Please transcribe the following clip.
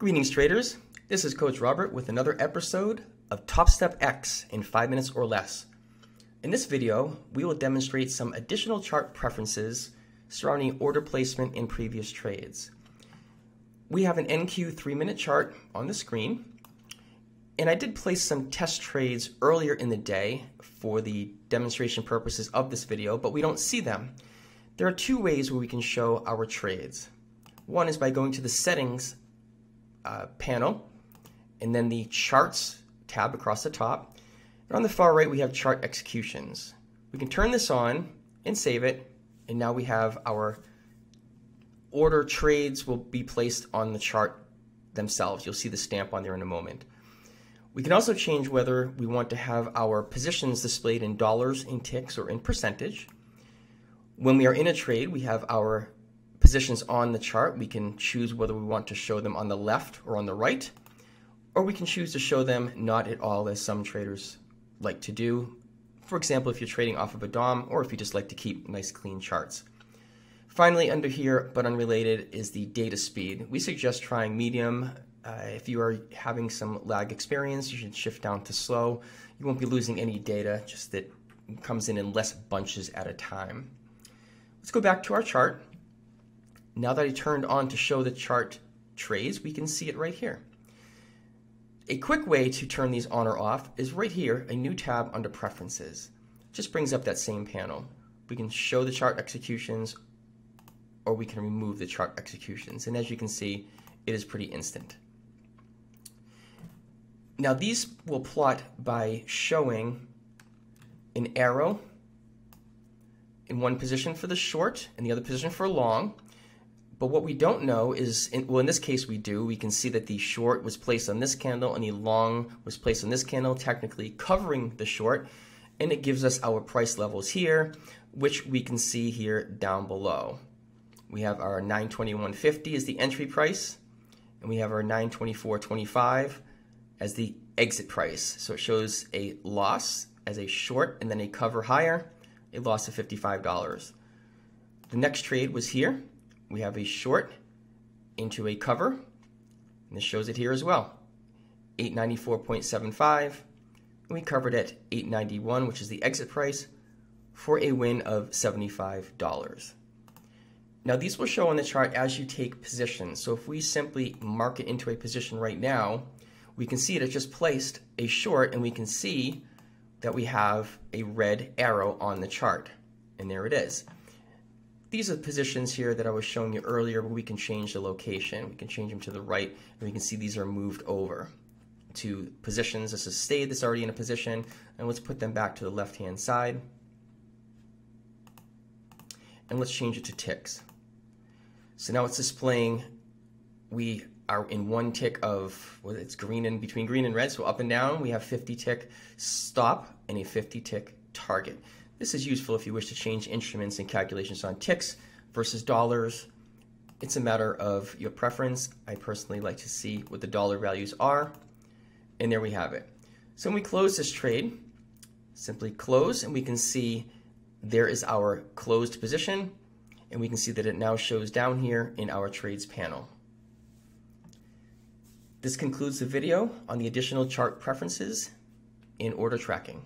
Greetings, traders. This is Coach Robert with another episode of TopstepX in 5 minutes or less. In this video, we will demonstrate some additional chart preferences surrounding order placement in previous trades. We have an NQ 3 minute chart on the screen, and I did place some test trades earlier in the day for the demonstration purposes of this video, but we don't see them. There are two ways where we can show our trades. One is by going to the settings uh, panel and then the charts tab across the top. And on the far right, we have chart executions. We can turn this on and save it. And now we have our order trades will be placed on the chart themselves. You'll see the stamp on there in a moment. We can also change whether we want to have our positions displayed in dollars, in ticks, or in percentage. When we are in a trade, we have our positions on the chart, we can choose whether we want to show them on the left or on the right, or we can choose to show them not at all as some traders like to do. For example, if you're trading off of a DOM or if you just like to keep nice clean charts. Finally, under here, but unrelated, is the data speed. We suggest trying medium. Uh, if you are having some lag experience, you should shift down to slow. You won't be losing any data, just that it comes in in less bunches at a time. Let's go back to our chart. Now that I turned on to show the chart trays, we can see it right here. A quick way to turn these on or off is right here, a new tab under Preferences. Just brings up that same panel. We can show the chart executions or we can remove the chart executions. And as you can see, it is pretty instant. Now these will plot by showing an arrow in one position for the short and the other position for long. But what we don't know is, in, well, in this case we do. We can see that the short was placed on this candle and the long was placed on this candle, technically covering the short. And it gives us our price levels here, which we can see here down below. We have our 921.50 as the entry price, and we have our 924.25 as the exit price. So it shows a loss as a short and then a cover higher, a loss of $55. The next trade was here we have a short into a cover, and this shows it here as well. 894.75, we covered at 891, which is the exit price, for a win of $75. Now these will show on the chart as you take positions. So if we simply mark it into a position right now, we can see it has just placed a short and we can see that we have a red arrow on the chart. And there it is. These are the positions here that I was showing you earlier where we can change the location. We can change them to the right and we can see these are moved over to positions. This is stayed that's already in a position and let's put them back to the left hand side. And let's change it to ticks. So now it's displaying we are in one tick of well, it's green and between green and red, so up and down we have 50 tick stop and a 50 tick target. This is useful if you wish to change instruments and calculations on ticks versus dollars. It's a matter of your preference. I personally like to see what the dollar values are. And there we have it. So when we close this trade, simply close and we can see there is our closed position and we can see that it now shows down here in our trades panel. This concludes the video on the additional chart preferences in order tracking.